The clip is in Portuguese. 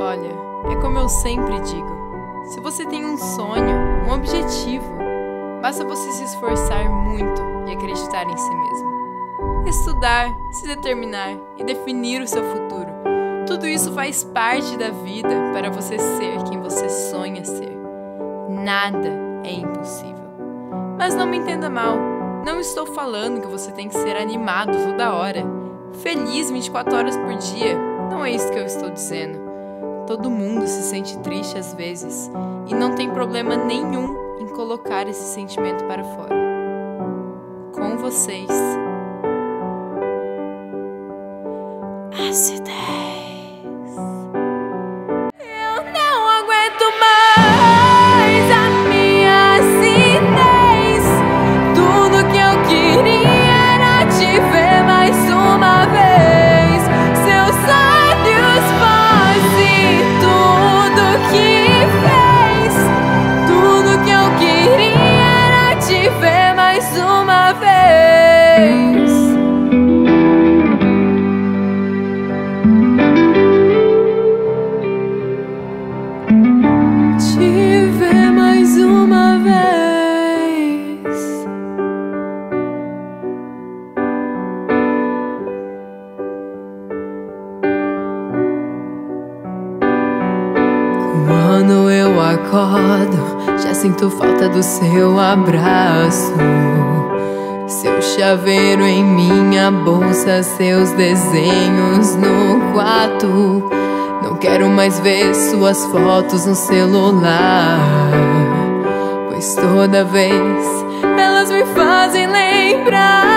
Olha, é como eu sempre digo: se você tem um sonho, um objetivo, basta você se esforçar muito e acreditar em si mesmo. Estudar, se determinar e definir o seu futuro. Tudo isso faz parte da vida para você ser quem você sonha ser. Nada é impossível. Mas não me entenda mal, não estou falando que você tem que ser animado toda hora, feliz 24 horas por dia. Não é isso que eu estou dizendo. Todo mundo se sente triste às vezes e não tem problema nenhum em colocar esse sentimento para fora. Com vocês, acidez. Acordo, já sinto falta do seu abraço. Seu chaveiro em minha bolsa, seus desenhos no quarto. Não quero mais ver suas fotos no celular. Pois toda vez elas me fazem lembrar